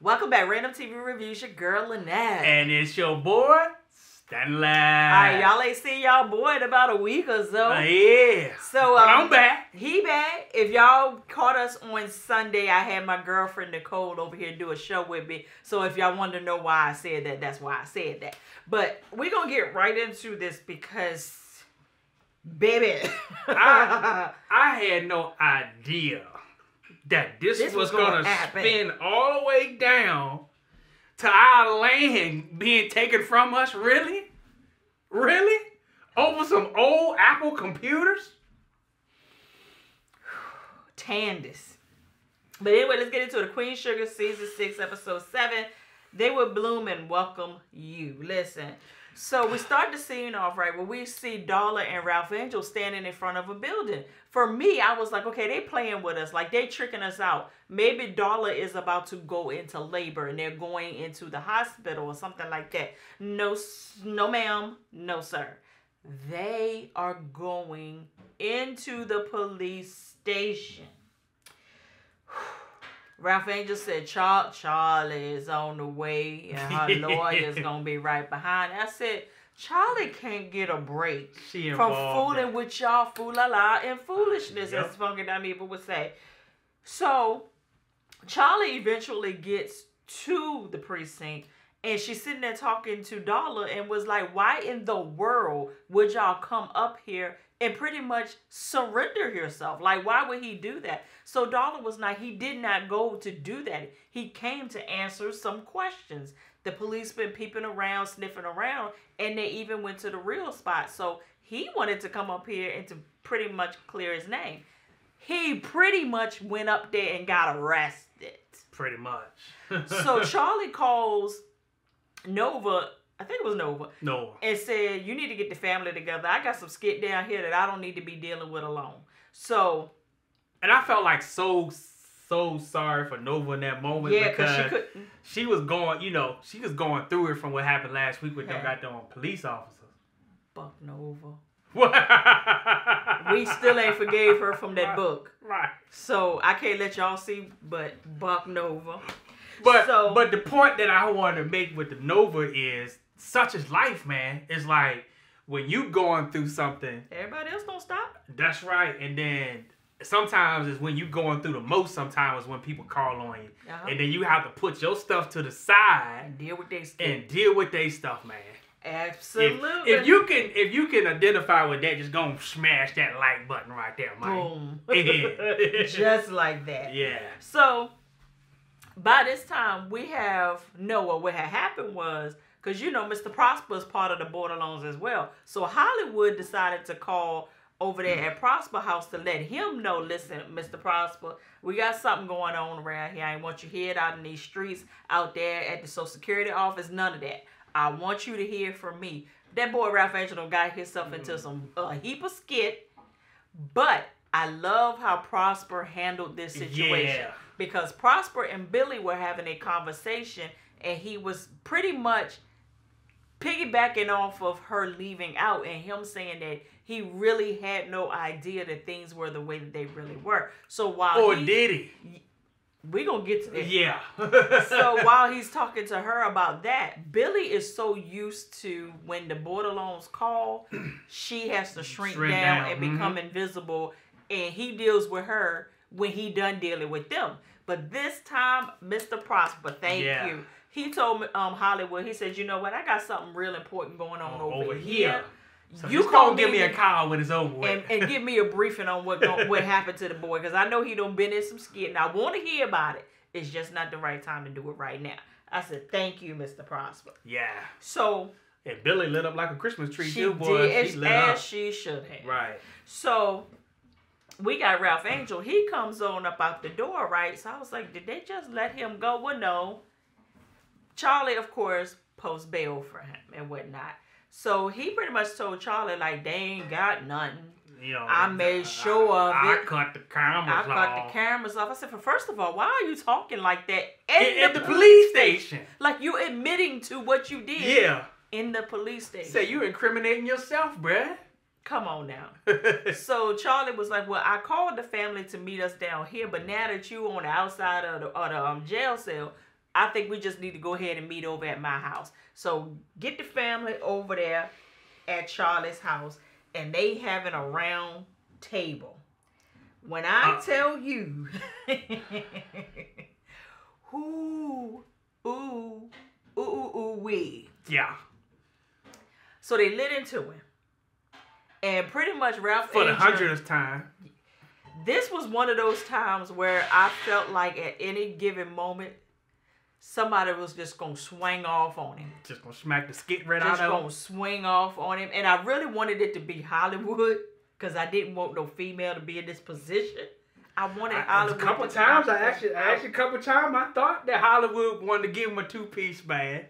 Welcome back, Random TV Reviews. Your girl Lynette. And it's your boy, Stanley. All right, y'all ain't seen y'all boy in about a week or so. Uh, yeah. So um, I'm back. He back. If y'all caught us on Sunday, I had my girlfriend Nicole over here do a show with me. So if y'all want to know why I said that, that's why I said that. But we're gonna get right into this because, baby, I- I had no idea that this, This was, was gonna gonna, spin all the way down to our land being taken from us. Really? Really? Over some old Apple computers? Tandis. But anyway, let's get into the Queen Sugar season six, episode seven. They will bloom and welcome you. Listen. So we start the scene off right where we see Darla and Ralph Angel standing in front of a building. For me, I was like, okay, they playing with us, like they tricking us out. Maybe Darla is about to go into labor and they're going into the hospital or something like that. No, no, ma'am, no, sir. They are going into the police station. Ralph Angel said Char- Charlie is on the way and her lawyer's gonna be right behind. I said, Charlie can't get a break She from fooling in- with y'all fool la la and foolishness, Yep. as Funky Dineva would say. So Charlie eventually gets to the precinct and she's sitting there talking to Darla and was like, Why in the world would y'all come up here and pretty much surrender yourself? Like, why would he do that? So Darla was not, He did not go to do that. He came to answer some questions. The police been peeping around, sniffing around, and they even went to the real spot. So he wanted to come up here and to pretty much clear his name. He pretty much went up there and got arrested. Pretty much. So Charlie calls Nova, I think it was Nova, Nova. and said, You need to get the family together. I got some skit down here that I don't need to be dealing with alone. So, And I felt like so so sorry for Nova in that moment yeah, because she couldn't. she was going, you know, she was going through it from what happened last week with them Yeah. goddamn police officers. Buck Nova. What? We still ain't forgave her from that book. Right. So I can't let y'all see, but Buck Nova. But So- but the point that I want to make with the Nova is such is life, man. It's like when you going through something, Everybody else don't stop. that's right, and then sometimes it's when you going through the most. Sometimes when people call on you, Uh-huh. and then you have to put your stuff to the side And deal with their skit. and deal with their stuff, man. If, Absolutely. if you can if you can identify with that, just go and smash that like button right there, man. Boom. Just like that. Yeah. So by this time, we have Noah. What had happened was because you know Mr. Prosper is part of the Bordelons as well. So Hollywood decided to call over there at Prosper House to let him know. Listen, Mr. Prosper, we got something going on around here. I ain't want you head out in these streets out there at the Social Security office. None of that. I want you to hear from me. That boy Ralph Angel got himself into mm-hmm. some a heap of skit, but I love how Prosper handled this situation Yeah. Because Prosper and Billy were having a conversation and he was pretty much piggybacking off of her leaving out and him saying that he really had no idea that things were the way that they really were. So while Or he, did he? we gonna get to that. Yeah. So while he's talking to her about that, Billy is so used to when the Bordelons call, she has to shrink, Shrink down, down, and mhm. become invisible, and he deals with her when he done dealing with them. But this time, Mr. Prosper, thank Yeah. you. He told me, um Hollywood. He said, "You know what? I got something real important going on over, here. So you call give me a call when it's over with. and, and give me a briefing on what what happened to the boy because I know he done been in some skit and I want to hear about it. It's just not the right time to do it right now. I said, thank you, Mr. Prosper. yeah. So And Billy lit up like a Christmas tree she too, boy. did She as, as she should have. Right. So we got Ralph Angel. He comes on up out the door, right? So I was like, did they just let him go? Well, no. Charlie, of course, posts bail for him and whatnot. So he pretty much told Charlie, like, they ain't got nothing. You know, I made sure of I, it. I cut the cameras I cut the cameras off. I said, for first of all, why are you talking like that In, at the police station. Like you're admitting to what you did Yeah. in the police station. Say you incriminating yourself, bruh. Come on now. So Charlie was like, "Well, I called the family to meet us down here, but now that you on the outside of the, of the um, jail cell, I think we just need to go ahead and meet over at my house. So get the family over there at Charlie's house, and they having a round table. When I Uh. tell you, who, ooh, ooh, ooh, ooh, wee. Yeah. So they lit into him. And pretty much Ralph For the hundredth time. this was one of those times where I felt like at any given moment, somebody was just gonna swing off on him. Just gonna smack the skit right Just out of gonna him. swing off on him. And I really wanted it to be Hollywood because I didn't want no female to be in this position. I wanted I- Hollywood. a couple times, I actually, I actually, a couple times, I thought that Hollywood wanted to give him a two-piece man.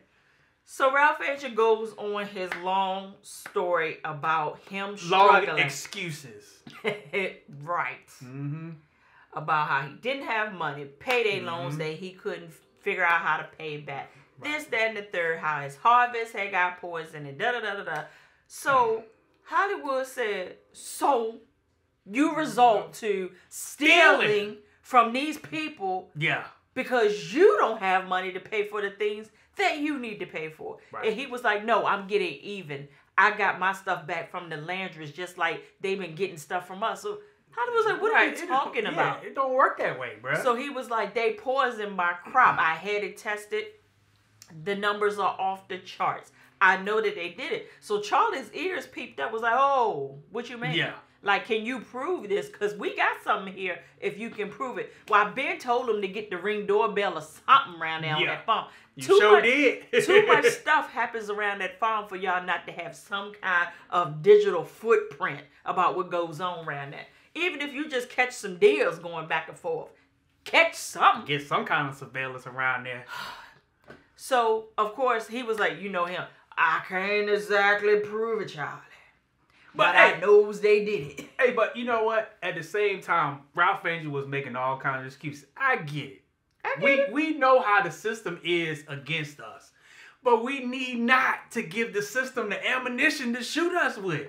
So Ralph Angel goes on his long story about him Long excuses. right. Mm-hmm. about how he didn't have money, payday loans Mhm. that he couldn't figure out how to pay back. This, that, and the third, how his harvest had got poisoned and da da da da da. So Hollywood said, So you resort to stealing Stealing. from these people Yeah. because you don't have money to pay for the things that you need to pay for. Right. And he was like, No, I'm getting even. I got my stuff back from the Landrys just like they've been getting stuff from us. So Hollywood was like, What Right, are you talking yeah, about? it don't work that way, bro. So he was like, they poisoned my crop. I had it tested. The numbers are off the charts. I know that they did it. So Charlie's ears peeped up, was like, oh, what you mean? Yeah. Like, can you prove this? Because we got something here if you can prove it. Well, Ben told him to get the ring doorbell or something around there on that farm. you too sure much, did. too much stuff happens around that farm for y'all not to have some kind of digital footprint about what goes on around that. Even if you just catch some deals going back and forth, catch something. Get some kind of surveillance around there. So of course he was like, you know him. I can't exactly prove it, Charlie, but, But, I knows they did it. hey, but you know what? At the same time, Ralph Angel was making all kinds of excuses. I get it. I get We it. we know how the system is against us, but we need not to give the system the ammunition to shoot us with.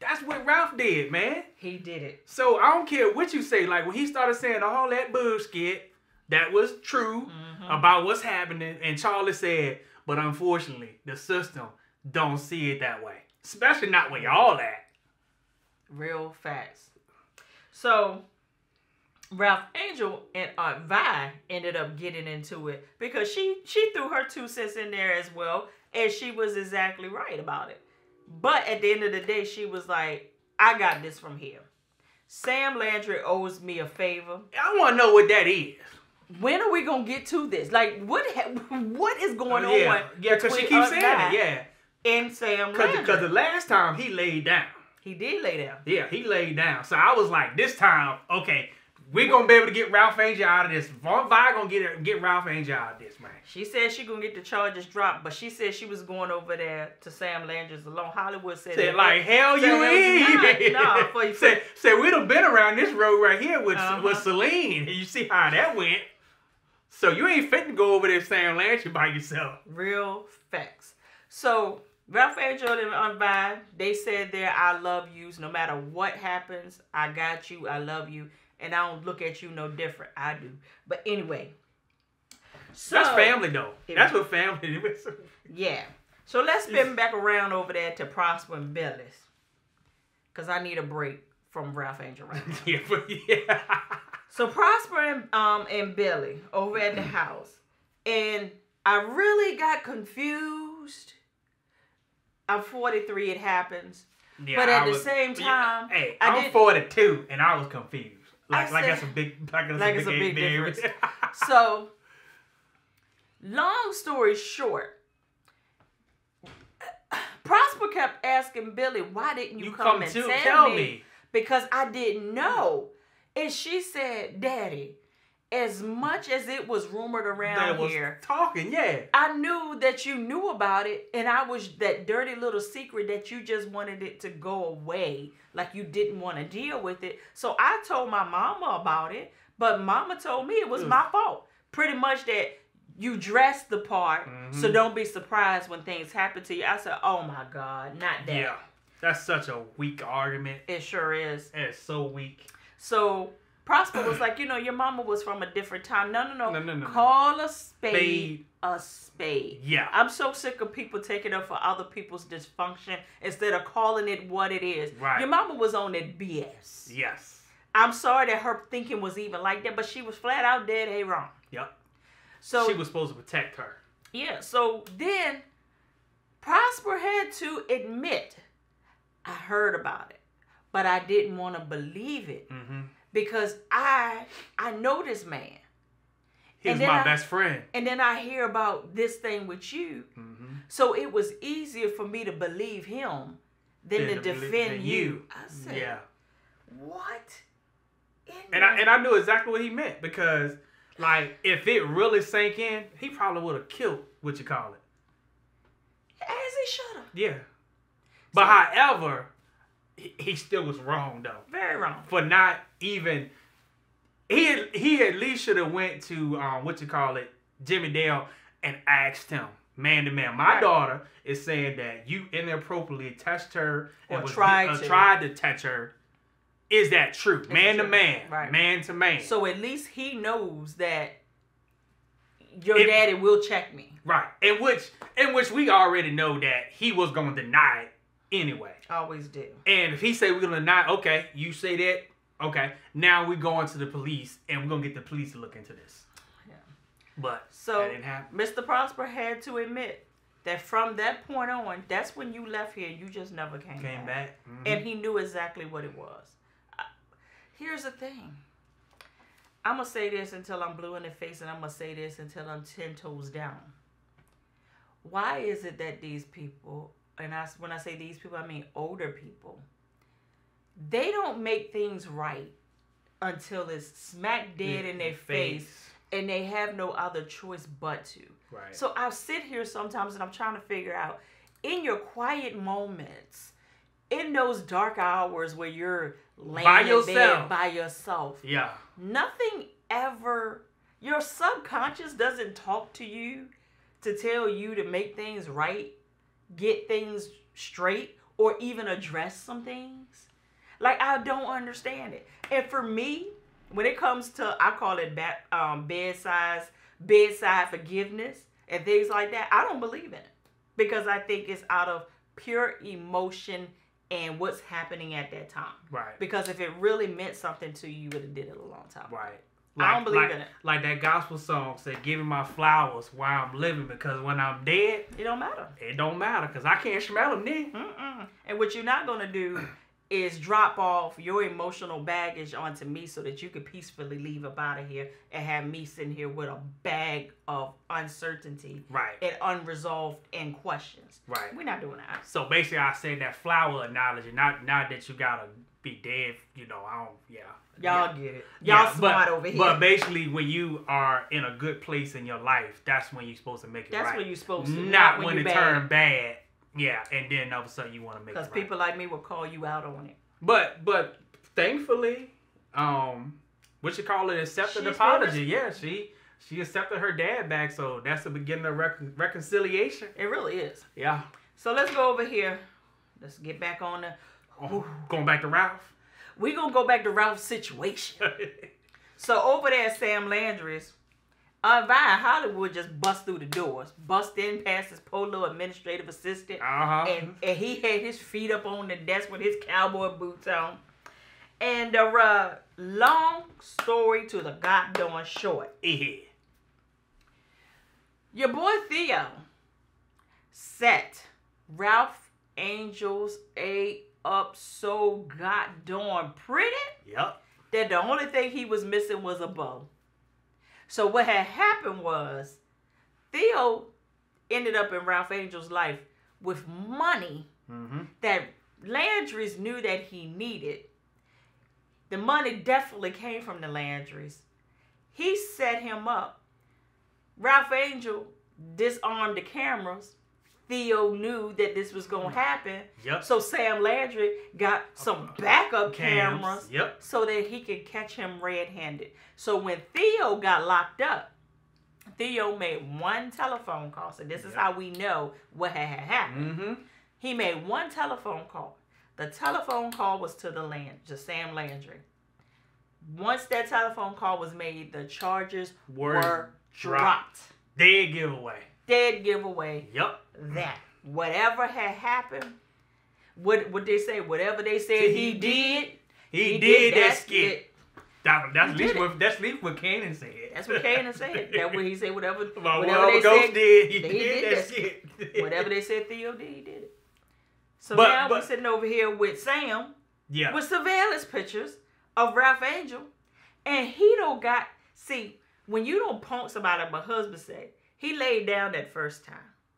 That's what Ralph did, man. He did it. So I don't care what you say. Like when he started saying all that bullshit, that was true Mm-hmm. about what's happening, and Charlie said, but unfortunately, the system don't see it that way. Especially not where y'all at. Real facts. So Ralph Angel and Aunt Vi ended up getting into it because she she threw her two cents in there as well, and she was exactly right about it. But at the end of the day, she was like, "I got this from here." Sam Landry owes me a favor. I want to know what that is. When are we gonna get to this? Like, what ha- what is going yeah, on? yeah, because she keeps saying Vi it. Yeah, and Sam because Landry. the last time he laid down. he did lay down. Yeah, he laid down. So I was like, this time, okay, we're gonna be able to get Ralph Angel out of this. Von Vi gonna get her, get Ralph Angel out of this, man. She said she gonna get the charges dropped, but she said she was going over there to Sam Landry's alone. Hollywood said, Said that- like hell said you not. Nah, for you said said we'd have been around this road right here with Uh-huh. with Celine. And you see how that went. So you ain't fit to go over there Sam Landry by yourself. real facts. So Ralph Angel and Aunt Vi, they said there, I love yous. No matter what happens, I got you. I love you, and I don't look at you no different. I do. But anyway, so That's family though. That's what family is. Yeah. So let's spin back around over there to Prosper and Billis, cause I need a break from Ralph Angel right now. yeah, but yeah. So Prosper and um and Billy over at the house, and I really got confused. I'm 43. It happens. Yeah, But at I the was- same yeah, time, hey, I I'm did- 42 and I was confused. Like, I like said- that's a big, like that's Like a it's a big, big difference. So, long story short, Prosper kept asking Billy, "Why didn't you, you come, come and tell me? me. Because I didn't know." And she said, "Daddy, as much as it was rumored around was here." talking, yeah. I knew that you knew about it, and I was that dirty little secret that you just wanted it to go away, like you didn't want to deal with it. So I told my mama about it, but mama told me it was Ugh. my fault. Pretty much that you dressed the part, so Mhm. don't be surprised when things happen to you. I said, "Oh my God, not that." Yeah. That's such a weak argument. It sure is. It's so weak. So Prosper was like, you know, your mama was from a different time. No, no, no. No, no, no. Call a spade, Spade. a spade. Yeah. I'm so sick of people taking up for other people's dysfunction instead of calling it what it is. Right. Your mama was on that BS. Yes. I'm sorry that her thinking was even like that, but she was flat out dead hey wrong. Yep. So she was supposed to protect her. yeah, so then Prosper had to admit I heard about it, but I didn't want to believe it Mm-hmm. Because I I know this man. He And then my I- best friend. And then I hear about this thing with you. Mm-hmm. So it was easier for me to believe him than to to defend you. you. I said, Yeah. what? in And I and I knew exactly what he meant because, like, if it really sank in, he probably would have killed what you call it. as he should have. Yeah. But however, he, still was wrong though Very wrong. for not even. He he at least should have went to um what you call it Jimmy Dale and asked him man to man. My Right. daughter is saying that you inappropriately touched her Or was- tried uh, to. tried to touch her. Is that true? it man to true? man, Right. man to man. So at least he knows that your If- daddy will check me. right, in which in which we already know that he was going to deny it anyway. Always do. And if he say we're gonna deny, okay, you say that, okay. Now we're going to the police and we're gonna get the police to look into this. Yeah. But So that didn't happen. Mr. Prosper had to admit that from that point on, that's when you left here. You just never came, Came back. mhm. and he knew exactly what it was. I- Here's the thing. I'm gonna say this until I'm blue in the face, and I'm gonna say this until I'm ten toes down. Why is it that these people, and I, when I say these people, I mean older people, they don't make things right until it's smack dead in their face, and they have no other choice but to. Right. So I'll sit here sometimes and I'm trying to figure out in your quiet moments, in those dark hours where you're laying By in yourself. bed by yourself, yeah. nothing ever, your subconscious doesn't talk to you to tell you to make things right, get things straight, or even address some things. Like I don't understand it. And for me, when it comes to I call it back um bedside bedside forgiveness and things like that, I don't believe in it. Because I think it's out of pure emotion and what's happening at that time. Right. Because if it really meant something to you, you would have did it a long time. ago. Right. I don't believe like, in it. Like that gospel song said, "Give me my flowers while I'm living, because when I'm dead, It don't matter. it don't matter, cause I can't smell them then." Mm-mm. And what you're not gonna do is drop off your emotional baggage onto me so that you could peacefully leave up out of here and have me sitting here with a bag of uncertainty Right. and unresolved and questions. Right. We're not doing that. So basically, I said that flower analogy, not not that you gotta be dead. You know, I don't. Yeah. Y'all yeah. get it. Y'all Yeah, smart but, over here. But basically, when you are in a good place in your life, that's when you're supposed to make it That's right. when you're supposed to. not, when, you're it bad. turned bad. Yeah, and then all of a sudden you want to make it Because right. people like me will call you out on it. But but thankfully, um, what you call it, accepted She's apology. Yeah, she she accepted her dad back, so that's the beginning of recon- reconciliation. It really is. Yeah. So let's go over here. Let's get back on the. Oh, going back to Ralph. We're going to go back to Ralph's situation. So over there at Sam Landry's, uh, Ryan Hollywood just bust through the doors, bust in past his polo administrative assistant, uh huh. and, and he had his feet up on the desk with his cowboy boots on. And uh, uh, long story to the goddamn short, Yeah. your boy Theo set Ralph Angels A up so goddamn pretty Yep. that the only thing he was missing was a bow. So what had happened was Theo ended up in Ralph Angel's life with money Mm-hmm. that Landry's knew that he needed. The money definitely came from the Landrys. He set him up. Ralph Angel disarmed the cameras. Theo knew that this was going to happen. Yep. So Sam Landry got some backup Cams. cameras Yep. so that he could catch him red-handed. So when Theo got locked up, Theo made one telephone call. So this is how we know what had happened. Mm-hmm. He made one telephone call. The telephone call was to the land, to Sam Landry. Once that telephone call was made, the charges Were were dropped. dropped. Dead giveaway. Dead giveaway Yep. that whatever had happened, what what they say, whatever they said he, He did, He, did, that skit. skit. That, that's at least what that's at least what Kanan said. That's what Kanan said. That's what he said. Whatever, About whatever whatever they Ghost said, did, he, he did, did that that shit. whatever they said Theo did, he did it. So But- now we're sitting over here with Sam yeah. with surveillance pictures of Ralph Angel, and he don't got see when you don't punk somebody. My husband said he laid down that first time.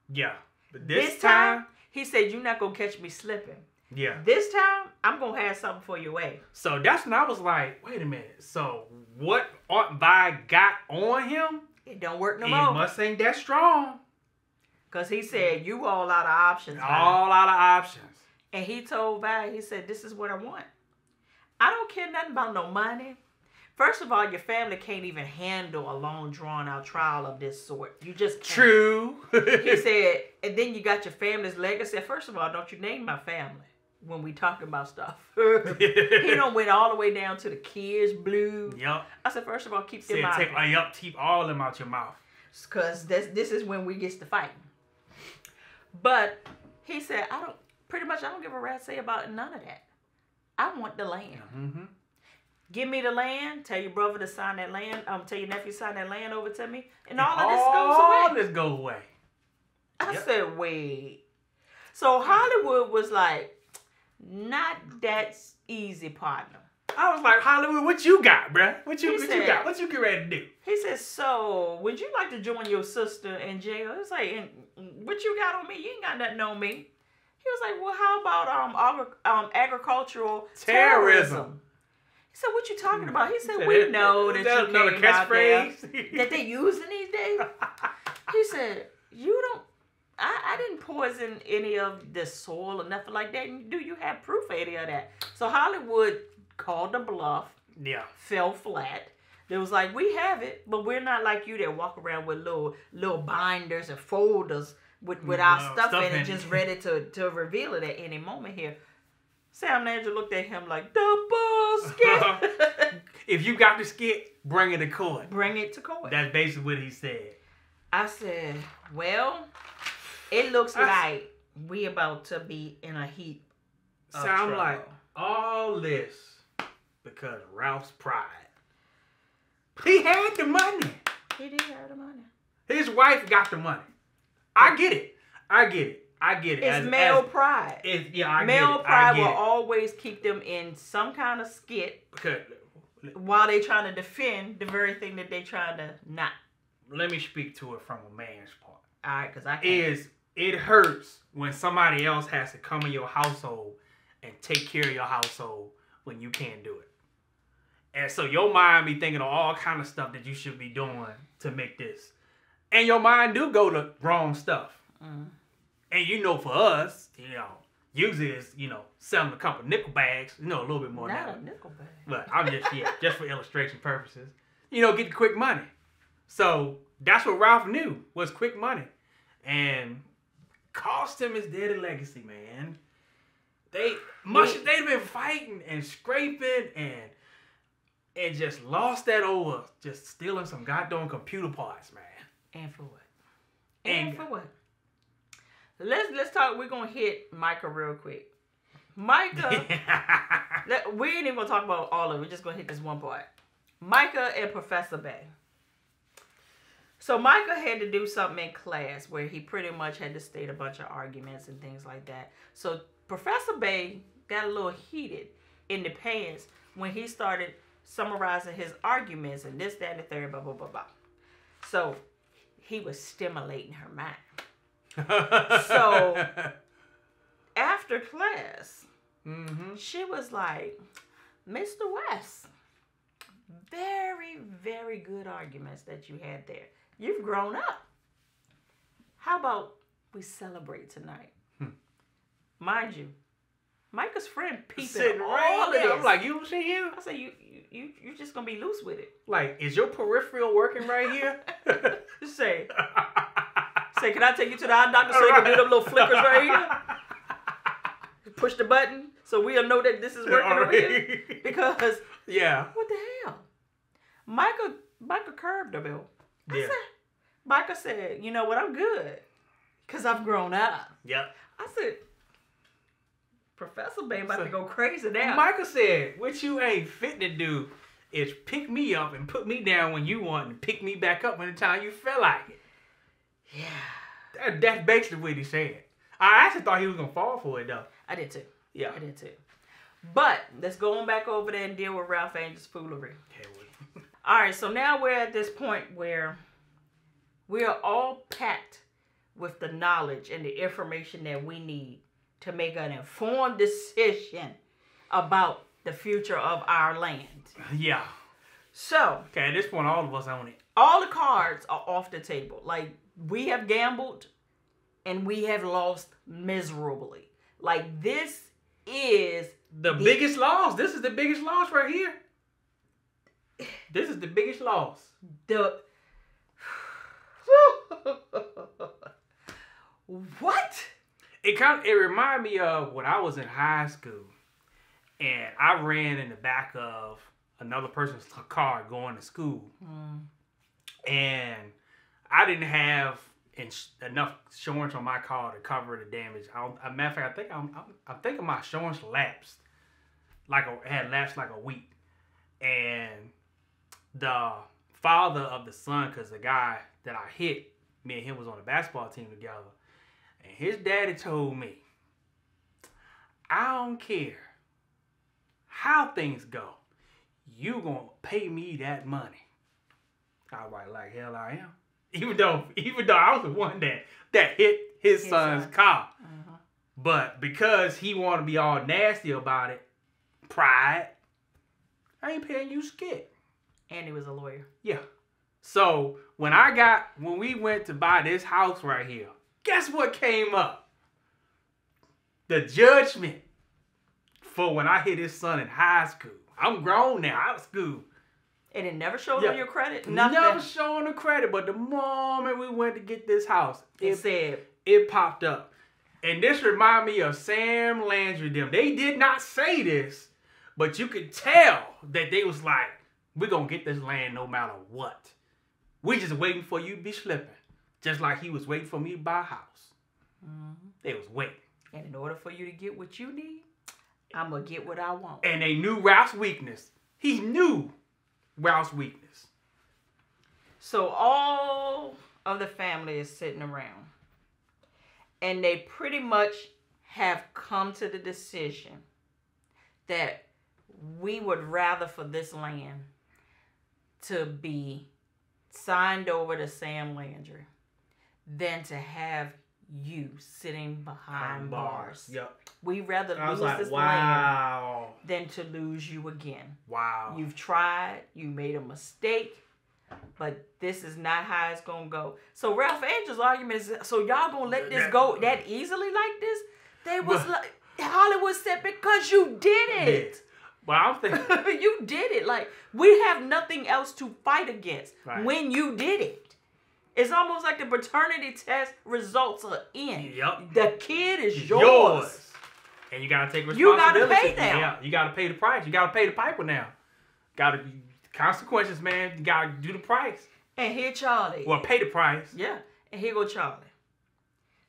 Yeah. But This, this, time, time, he said you're not gonna catch me slipping. yeah. This time I'm gonna have something for your way. So that's when I was like, wait a minute. So what Aunt Vi got on him? It don't work no it more. must ain't that strong. Cause he said you all out of options. Vi." All out of options. And he told Vi, he said, This is what I want. I don't care nothing about no money. First of all, your family can't even handle a long drawn out trial of this sort. You just can't. True. He said, and then you got your family's legacy. First of all, don't you name my family when we talking about stuff. he don't went all the way down to the kids blue. Yup. I said, first of all, keep them out. take uh, yup, keep all them out your mouth. Cause this this is when we gets to fighting. But he said, I don't pretty much I don't give a rat's say about none of that. I want the land. Mm-hmm. Give me the land. Tell your brother to sign that land. Um, tell your nephew to sign that land over to me, and all of this goes away. All this go away. I Yep. said, wait. So Hollywood was like, not that easy, partner. I was like, Hollywood, what you got, bruh? What you He what said- you got? What you get ready to do? He said, so would you like to join your sister in jail? It's like, and what you got on me? You ain't got nothing on me. He was like, well, how about um, agri- um agricultural terrorism? Terrorism. He said, what you talking about? He said, we that- know is that, you came out there that they using these days. He said, you don't. I, I didn't poison any of the soil or nothing like that. Do you have proof of any of that? So Hollywood called the bluff, yeah. fell flat. They was like, we have it, but we're not like you that walk around with little little binders and folders with, with our Mm, stuff, stuff in it, it. just ready to, to reveal it at any moment here. Sam Landry looked at him like, the basket. If you got the skit, bring it to court. Bring it to court. That's basically what he said. I said, well, it looks I s- like we about to be in a heat. of So I'm trouble. like, all this because Ralph's pride. He had the money. he did have the money. His wife got the money. I get it. I get it. I get it. It's As- male as- pride. it's- yeah, I male get it. pride I get will it. always keep them in some kind of skit Because, while they trying to defend the very thing that they trying to not. let me speak to it from a man's part. All right, because I can't. Is it hurts when somebody else has to come in your household and take care of your household when you can't do it. And so your mind be thinking of all kind of stuff that you should be doing to make this. And your mind do go to wrong stuff. Mm. And you know, for us, you know, usually it's, you know, selling a couple nickel bags, you know, a little bit more Not now. a nickel bag. But I'm just, yeah, just for illustration purposes. You know, get the quick money. So that's what Ralph knew was quick money. And cost him his daddy legacy, man. They much Wait. they've been fighting and scraping and and just lost that over just stealing some goddamn computer parts, man. And for what? And, And- for what? Let's let's talk. We're gonna hit Micah real quick. Micah, let, we ain't even gonna talk about all of it. We're just gonna hit this one part. Micah and Professor Bay. So Micah had to do something in class where he pretty much had to state a bunch of arguments and things like that. So Professor Bay got a little heated in the pants when he started summarizing his arguments and this, that, and the third, blah, blah, blah, blah. So he was stimulating her mind. So- After class, hmm she was like, Mr. West, very, very good arguments that you had there. You've grown up. How about we celebrate tonight? Hmm. Mind you, Micah's friend peeping Sitting all right of this. I'm like, you don't see him? I said, you, you, you, you're just gonna be loose with it. Like, is your peripheral working right here? Just say, say, can I take you to the eye doctor so you can do them little flickers right here? Push the button so we'll know that this is working over here. Because yeah. what the hell Michael Michael curbed the bill. Yeah. said, Michael said, you know what, I'm good. Cause I've grown up. Yep. I said, Professor Bane about So- to go crazy now. Michael said, "What you ain't fit to do is pick me up and put me down when you want, and pick me back up when the time you feel like it." Yeah. That, that's basically what he said. I actually thought he was gonna fall for it though. I did too. Yeah. I did too. But let's go on back over there and deal with Ralph Angel's foolery. Okay, All right, so now we're at this point where we are all packed with the knowledge and the information that we need to make an informed decision about the future of our land. yeah. So, Okay, at this point, all of us own it. all the cards are off the table. Like, we have gambled and we have lost miserably. Like, this is The biggest loss. This is the biggest loss right here. This is the biggest loss. the. what? It kind of it reminded me of when I was in high school, and I ran in the back of another person's car going to school, mm. and I didn't have ins- enough insurance on my car to cover the damage. A matter of fact, I think I'm, I'm, I'm thinking my insurance lapsed, like a, had lapsed like a week, and the father of the son, because the guy that I hit, me and him was on the basketball team together, and his daddy told me, I don't care how things go, you gonna pay me that money. I was like hell I am. Even though, even though I was the one that that hit his, His son's son. car, Uh-huh. but because he wanted to be all nasty about it, pride, I ain't paying you skit. And he was a lawyer. Yeah. So when I got when we went to buy this house right here, guess what came up? The judgment for when I hit his son in high school. I'm grown now, out of school. And it never showed Yeah. on your credit. Nothing. Never showing the credit, but the moment we went to get this house, it it, said, it popped up. And this remind me of Sam Landry them. They did not say this, but you could tell that they was like, we're gonna get this land no matter what. We just waiting for you to be slipping. Just like he was waiting for me to buy a house. Mm-hmm. They was waiting. and in order for you to get what you need, I'm to get what I want. And they knew Ralph's weakness. He knew Ralph's weakness. So all of the family is sitting around. And they pretty much have come to the decision that we would rather for this land to be signed over to Sam Landry than to have you sitting behind bars. Yep. We rather lose like, this land than to lose you again. Wow. You've tried, you made a mistake, but this is not how it's gonna go. So Ralph Angel's argument is so y'all gonna let this go that easily like this? They was But- like Hollywood said because you did it. Well, I'm thinking, you did it. Like we have nothing else to fight against Right. when you did it. It's almost like the paternity test results are in. Yep. The kid is yours. And you gotta take responsibility. You gotta pay now. Yeah, you gotta pay the price. You gotta pay the piper now. Gotta consequences, man. You gotta do the price. And here Charlie. Well, pay the price. Yeah. And here go Charlie.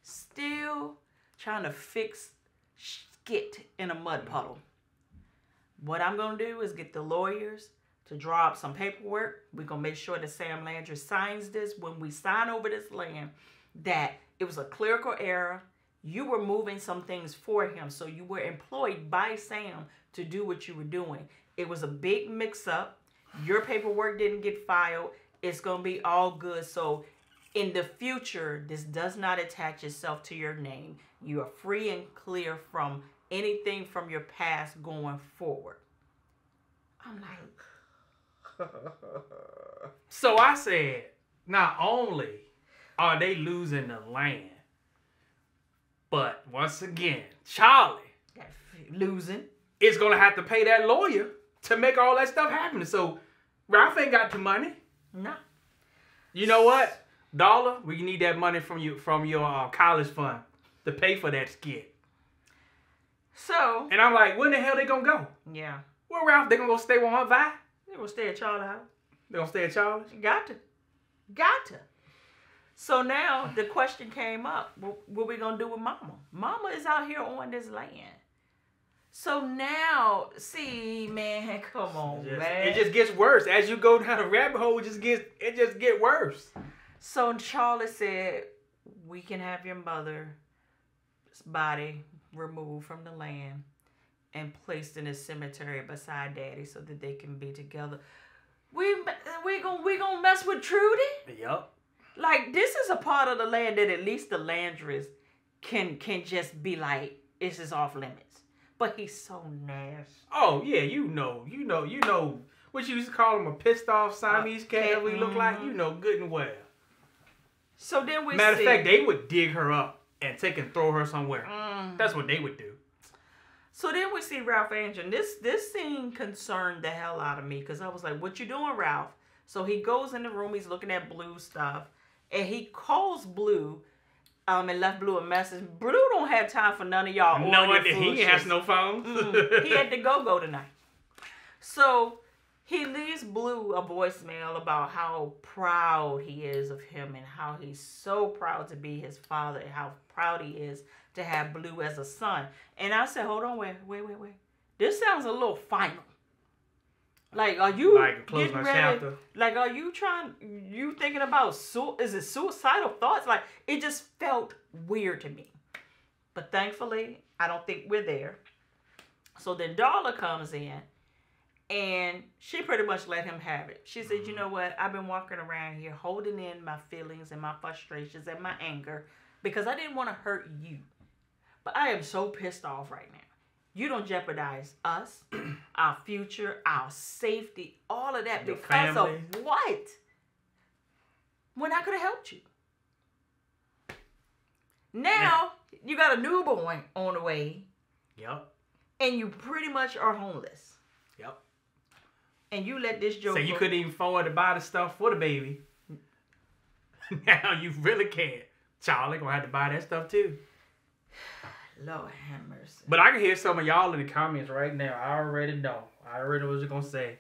Still trying to fix skit in a mud puddle. What I'm gonna do is get the lawyers to draw up some paperwork. We're gonna make sure that Sam Landry signs this when we sign over this land, that it was a clerical error. You were moving some things for him, so you were employed by Sam to do what you were doing. It was a big mix up. Your paperwork didn't get filed. It's gonna be all good. So in the future, this does not attach itself to your name. You are free and clear from anything from your past going forward. I'm like, So I said, not only are they losing the land, but once again, Charlie losing. is gonna have to pay that lawyer to make all that stuff happen. So Ralph ain't got the money. No. You know what? Dollar, we need that money from you from your uh, college fund to pay for that skit. So, And I'm like, when the hell they gonna go? yeah. Where Ralph? They gonna go stay with Aunt Vi? They will stay at Charlie house. They gonna stay at Charlie's? Got to. Got to. So now the question came up what, we going to do with mama? Mama is out here on this land. So now, see, man, come on, It just, man. it just gets worse as you go down the rabbit hole. It just gets it just get worse. So Charlie said, "We can have your mother's body removed from the land and placed in a cemetery beside Daddy, so that they can be together." We we gonna we gonna mess with Trudy? Yup. Like this is a part of the land that at least the Landrys can can just be like, this is off limits. But he's so nasty. Oh yeah, you know, you know, you know what you used to call him a pissed off Siamese cat. We look like mhm. you know good and well. So then we Matter of fact, they would dig her up and take and throw her somewhere. Mm. That's what they would do. So then we see Ralph Angel. And This this scene concerned the hell out of me because I was like, "What you doing, Ralph?" So he goes in the room. He's looking at Blue stuff, and he calls Blue, um, and left Blue a message. Blue don't have time for none of y'all. no he has no phones. Mm, he had to go go tonight. So he leaves Blue a voicemail about how proud he is of him and how he's so proud to be his father and how proud he is to have Blue as a son. And I said, hold on, wait, wait, wait, wait. This sounds a little final. Like, are you Like, getting my ready? chapter. Like, are you trying? You thinking about su- is it suicidal thoughts? Like, it just felt weird to me. But thankfully, I don't think we're there. So then Darla comes in, and she pretty much let him have it. She said, "You mm-hmm. know what? I've been walking around here holding in my feelings and my frustrations and my anger because I didn't want to hurt you. But I am so pissed off right now. You don't jeopardize us, our future, our safety, all of that Your because family. of what? When I could have helped you. Now you got a newborn on the way, Yep. and you pretty much are homeless. And you let this joke. So you go- couldn't even afford to buy the stuff for the baby. now you really can't. Charlie gonna have to buy that stuff too. Lord have mercy. But I can hear some of y'all in the comments right now. I already know. I already know what you're gonna say.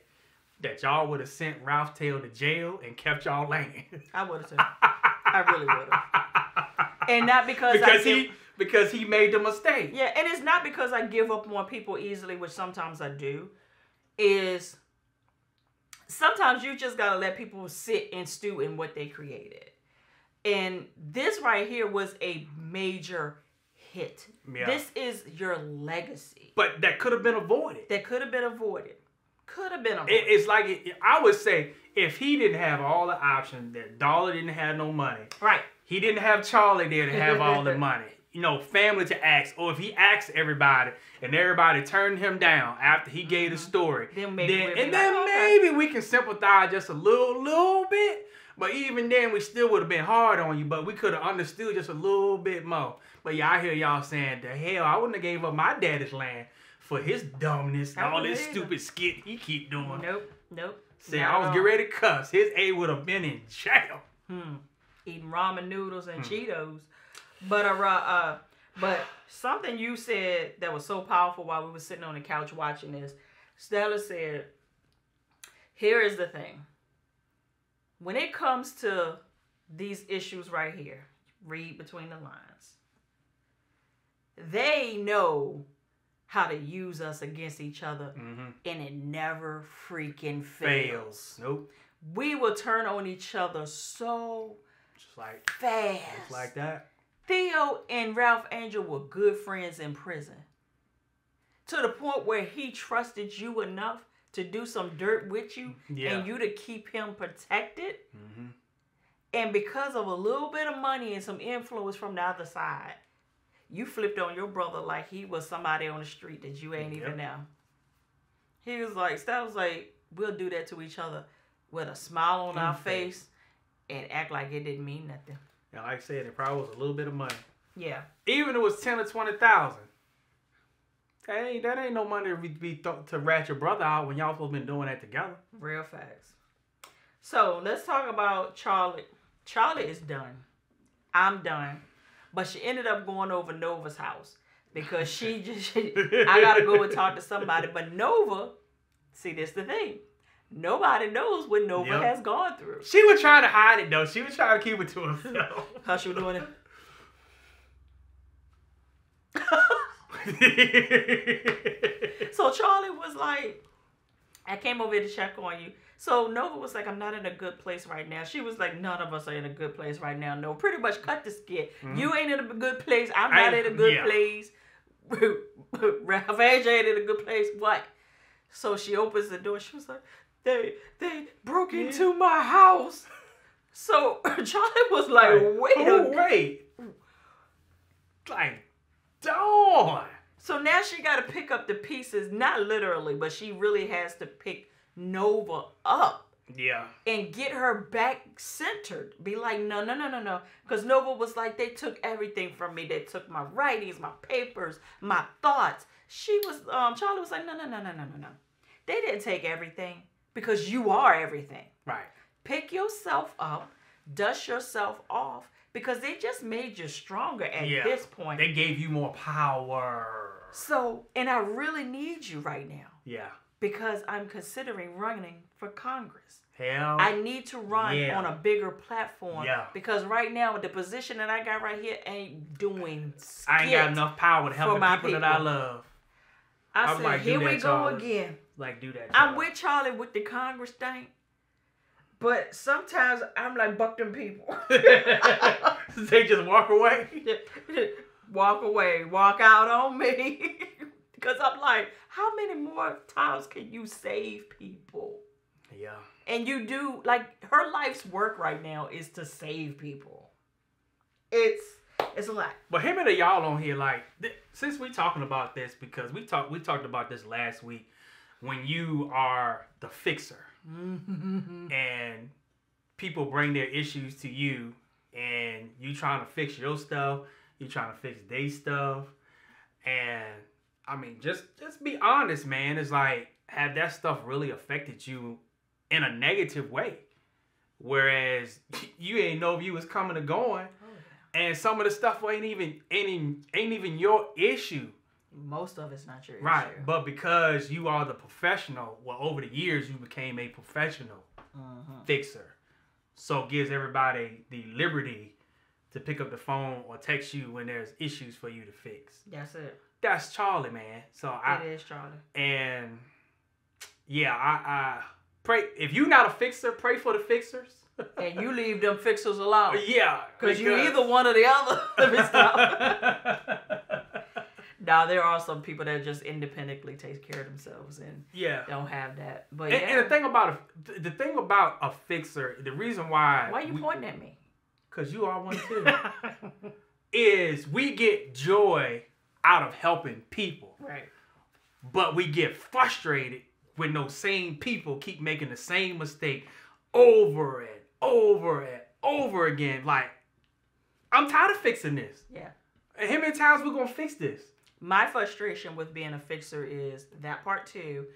That y'all would have sent Ralph Tail to jail and kept y'all laying. I would have too. I really would have. And not because, because give, he because he made the mistake. Yeah, and it's not because I give up on people easily, which sometimes I do. Is sometimes you just gotta let people sit and stew in what they created. And this right here was a major hit. Yeah. This is your legacy But that could have been avoided. that could have been avoided. Could have been avoided. It, it's like it, I would say if he didn't have all the options, that Darla didn't have no money, right. he didn't have Charlie there to have all the money. You know, family to ask, or if he asked everybody and everybody turned him down after he gave the story, Mm-hmm. Then maybe then, and like, then "Okay." maybe we can sympathize just a little, little bit. But even then, we still would have been hard on you. But we could have understood just a little bit more. But yeah, I hear y'all saying, "The hell, I wouldn't have gave up my daddy's land for his dumbness and all this either. stupid skit he keep doing." Nope. Nope. Not I was getting ready to cuss. His A would have been in jail. Hmm. Eating ramen noodles and Hmm. Cheetos. But uh, uh but something you said that was so powerful while we were sitting on the couch watching this, Stella said, Here is the thing. When it comes to these issues right here, read between the lines. They know how to use us against each other, Mm-hmm. and it never freaking fails. Fails. Nope. We will turn on each other so Just like, fast. just like that. Theo and Ralph Angel were good friends in prison. To the point where he trusted you enough to do some dirt with you Yeah. and you to keep him protected. Mm-hmm. And because of a little bit of money and some influence from the other side, you flipped on your brother like he was somebody on the street that you ain't even Yep. know. He was like, Steph was like, we'll do that to each other with a smile on our face and act like it didn't mean nothing. And like I said, it probably was a little bit of money. Yeah. Even if it was ten or twenty thousand. That ain't that ain't no money to be, th- to rat your brother out when y'all supposed been doing that together. Real facts. So let's talk about Charlotte. Charlotte is done. I'm done. But she ended up going over Nova's house because she just I gotta go and talk to somebody. But Nova, see this the thing. Nobody knows what Nova Yep. has gone through. She was trying to hide it though. She was trying to keep it to herself. How she was doing it? So Charlie was like, I came over here to check on you. So Nova was like, I'm not in a good place right now. She was like, none of us are in a good place right now. No, pretty much cut the skit. Mhm. You ain't in a good place. I'm I- not in a good yeah. place. Ralph AJ ain't in a good place. What? So she opens the door. She was like, they they broke Yeah. into my house. So Charley was like, wait a oh, wait. Like, darn. So now she got to pick up the pieces, not literally, but she really has to pick Nova up Yeah. and get her back centered. Be like, no, no, no, no, no. Because Nova was like, they took everything from me. They took my writings, my papers, my thoughts. She was, um, Charley was like, no, no, no, no, no, no, no. They didn't take everything because you are everything. Right. Pick yourself up, dust yourself off because they just made you stronger at Yeah. this point. They gave you more power. So, and I really need you right now Yeah. because I'm considering running for Congress. Hell. I need to run Yeah. on a bigger platform Yeah. because right now the position that I got right here ain't doing. I ain't got enough power to help the my people, that I love. I I said, here we go Charles. again. Like, do that. I'm with Charley with the Congress thing, but sometimes I'm like buck them people. they just walk away. walk away, walk out on me. Because I'm like, how many more times can you save people? Yeah. And you do, like, her life's work right now is to save people. It's, it's a lot. But him and the y'all on here, like, th- since we talking about this, because we talked we talked about this last week, when you are the fixer. Mm-hmm. And people bring their issues to you, and you trying to fix your stuff, you trying to fix their stuff, and I mean, just just be honest, man. It's like, have that stuff really affected you in a negative way? Whereas you ain't know if you was coming or going. Oh, and some of the stuff ain't even ain't even, ain't even your issue, Most of it's not your right? issue. But because you are the professional, well, over the years you became a professional Mhm. fixer, so it gives everybody the liberty to pick up the phone or text you when there's issues for you to fix. That's it. That's Charley, man. So I it is, Charley. and yeah, I, I pray if you're not a fixer, pray for the fixers. And you leave them fixers alone. yeah, Because you're either one or the other. Now, there are some people that just independently take care of themselves and yeah. don't have that. But And, yeah. and the thing about a, the thing about a fixer, the reason why Why are you pointing at me? Because you are one too. is we get joy out of helping people, right. but we get frustrated when those same people keep making the same mistake over and over and over again. Like, I'm tired of fixing this. Yeah. And how many times we gonna fix this? My frustration with being a fixer is that part too,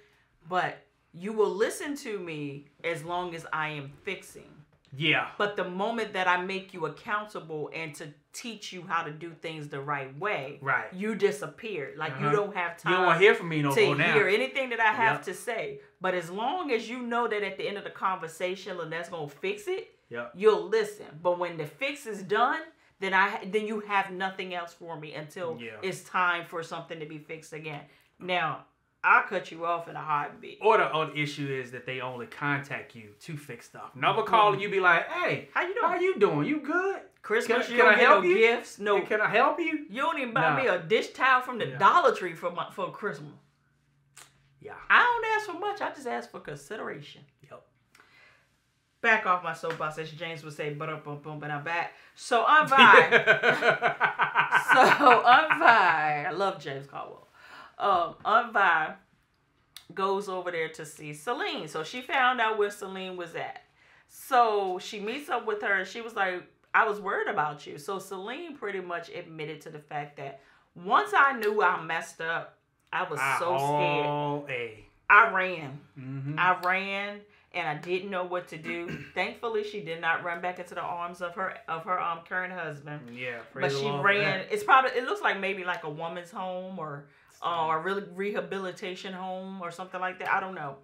but you will listen to me as long as I am fixing. Yeah. But the moment that I make you accountable and to teach you how to do things the right way, Right. you disappear. Like you Uh-huh. don't have time. You don't want to hear from me no to more now. To hear anything that I have Yep. to say. But as long as you know that at the end of the conversation, and that's gonna fix it, Yep. you'll listen. But when the fix is done, then I then you have nothing else for me until Yeah. it's time for something to be fixed again. Now, I'll cut you off in a heartbeat. Or the other issue is that they only contact you to fix stuff. Never calling mm-hmm. you, be like, "Hey, How you doing? how you doing? You good? Christmas, Can- you can I help no you? gifts. No, can I help you?" you don't even buy Nah. me a dish towel from the Yeah. Dollar Tree for my, for Christmas. Yeah. I don't ask for much. I just ask for consideration. Back off my soapbox, as James would say, but up, bum, but I'm back. So I'm Vi. so Aunt Vi, I love James Caldwell. Um, Aunt Vi goes over there to see Celine. So she found out where Celine was at. So she meets up with her and she was like, I was worried about you. So Celine pretty much admitted to the fact that once I knew I messed up, I was so scared. Oh, a. I ran. Mm-hmm. I ran and I didn't know what to do. Thankfully, she did not run back into the arms of her of her um current husband. Yeah. But she ran. It's probably it looks like maybe like a woman's home or uh, a really rehabilitation home or something like that. I don't know.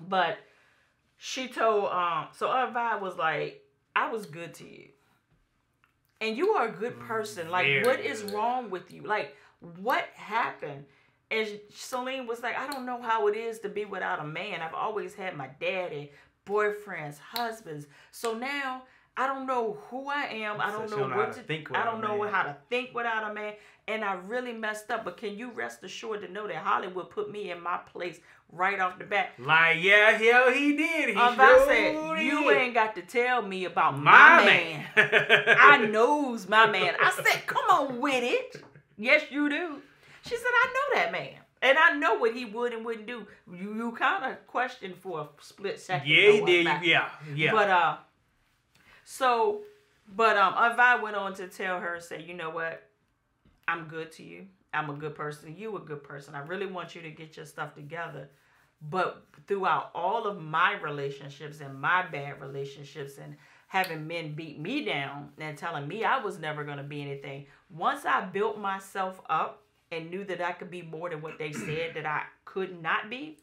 But she told um so Vi was like, I was good to you. And you are a good person. Like, Very what is good. wrong with you? Like, what happened? And Celine was like, I don't know how it is to be without a man. I've always had my daddy, boyfriends, husbands. So now I don't know who I am. I don't she know know what to to think I don't know man. how to think without a man. And I really messed up. But can you rest assured to know that Hollywood put me in my place right off the bat? Like, yeah, hell, he did. He Um, sure I said, you did. ain't got to tell me about my, my man. man. I knows my man. I said, come on with it. Yes, you do. She said, I know that man. And I know what he would and wouldn't do. You, you kind of questioned for a split second. Yeah, he did. about- Yeah, yeah. But uh, so, but um, Aunt Vi went on to tell her, say, you know what, I'm good to you. I'm a good person. You a good person. I really want you to get your stuff together. But throughout all of my relationships and my bad relationships and having men beat me down and telling me I was never gonna be anything, once I built myself up and knew that I could be more than what they said that I could not be,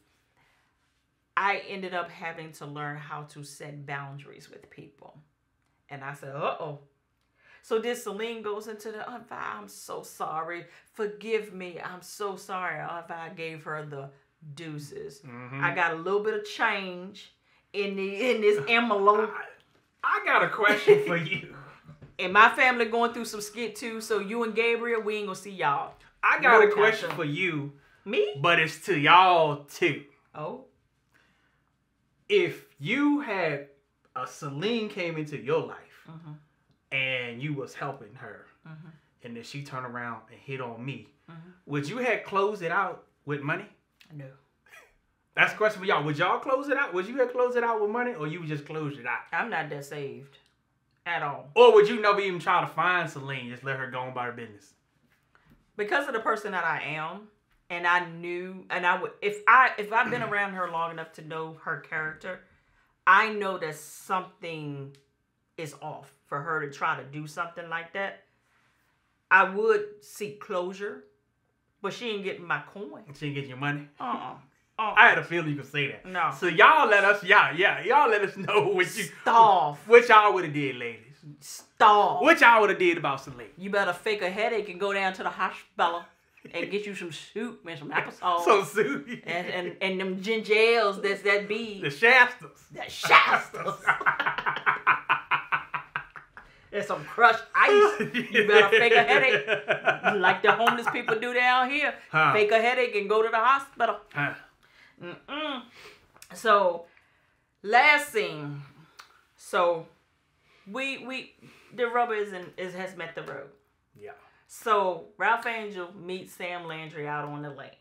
I ended up having to learn how to set boundaries with people. And I said, uh oh. So this Celine goes into the Aunt Vi, I'm so sorry. Forgive me. I'm so sorry. Aunt Vi gave her the deuces. Mhm. I got a little bit of change in the in this envelope. I got a question for you. And my family going through some skit too. So you and Gabriel, we ain't gonna see y'all. I got No a question for you, Me? but it's to y'all too. Oh. If you had a Celine came into your life hmm and you was helping her, Mhm. and then she turned around and hit on me, Mhm. would you have closed it out with money? No. That's a question for y'all. Would y'all close it out? Would you have closed it out with money, or you just close it out? I'm not that saved. At all. Or would you never even try to find Celine, just let her go on by her business? Because of the person that I am, and I knew, and I would, if I, if I've been around her long enough to know her character, I know that something is off for her to try to do something like that. I would seek closure, but she ain't getting my coin. She ain't getting your money. Uh uh-uh. uh. I had a feeling you could say that. No. So y'all let us, yeah, yeah, y'all let us know what you, Starve. what y'all would have did, ladies. Starve. Which y'all would have did about Celine? You better fake a headache and go down to the hospital and get you some soup and some applesauce. So Sue, and, and, and them ginger ales that's that be the Shastas. The Shastas. and some crushed ice. You better fake a headache. Like the homeless people do down here. Huh. Fake a headache and go to the hospital. Huh. Mm-mm. So, last scene. So, we we the rubber is in, is has met the road. Yeah. So Ralph Angel meets Sam Landry out on the land.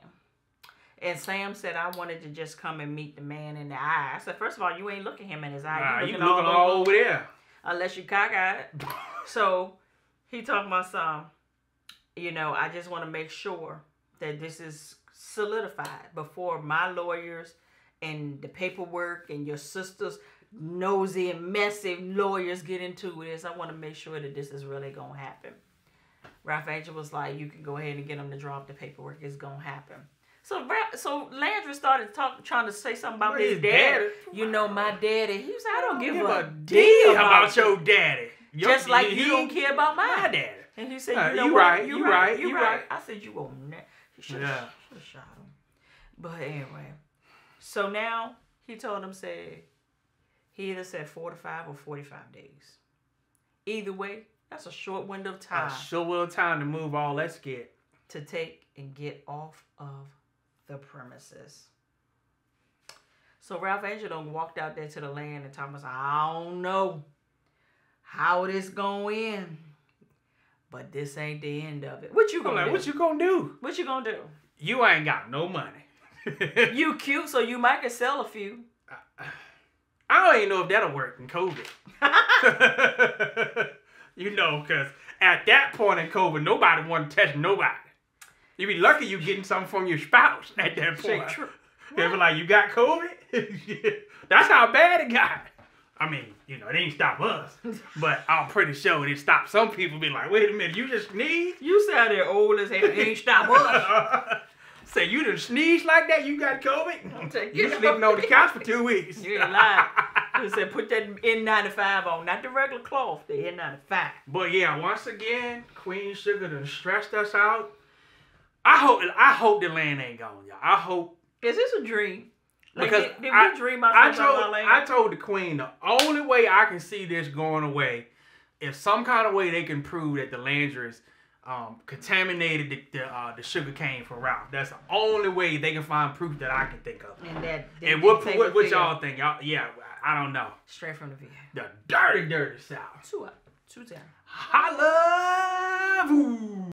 And Sam said, I wanted to just come and meet the man in the eye. I said, first of all, you ain't looking at him in his eye. Nah, you you looking, looking all, all over, over there. unless you cockeyed. So he talking about some, you know, I just want to make sure that this is solidified before my lawyers and the paperwork and your sisters nosy and messy lawyers get into this. I want to make sure that this is really gonna happen. Ralph Angel was like, "You can go ahead and get them to drop the paperwork. It's gonna happen." So, so Landry started talking, trying to say something about his his dad. daddy. You know, my daddy. He was, like, I don't give, a, damn about, about, your daddy. Your- Just like you, don't care about mine. my daddy. And he said, Uh, "You know you right, You you right. right, You you right." right. I said, "You on that? He should Yeah. have shot him." But anyway, so now he told him say he either said four to five or forty-five days. Either way, that's a short window of time A sure will time to move all that skit. to take and get off of the premises. So Ralph Angel done walked out there to the land and Thomas, I don't know how this going in, but this ain't the end of it. What you gonna like, do? what you gonna do? what you gonna do? You ain't got no money. You cute, so you might can sell a few. I don't even know if that'll work in COVID. you know, because at that point in COVID, nobody want to touch nobody. You'd be lucky you getting something from your spouse at that point. true. They be like, you got COVID? That's how bad it got. I mean, you know, it ain't stop us. But I'm pretty sure it stopped some people be like, wait a minute, you just need? You sound there old as hell. It ain't stop us. Say you done sneeze like that, you got COVID. Take You sleeping on the couch for two weeks. You ain't lying. They said put that N95 on, not the regular cloth, the N95. But yeah, once again, Queen Sugar done stressed us out. I hope I hope the land ain't gone, y'all. I hope Is this a dream? Like, Because did, did I- we dream I told out our land? I told the Queen the only way I can see this going away, if some kind of way they can prove that the Landry's um, contaminated the the, uh, the sugar cane from Ralph. That's the only way they can find proof that I can think of. and that. And what what, what y'all think? Y'all yeah, I don't know. Straight from the video. The dirty, dirty South. Two up. Two down. Holla!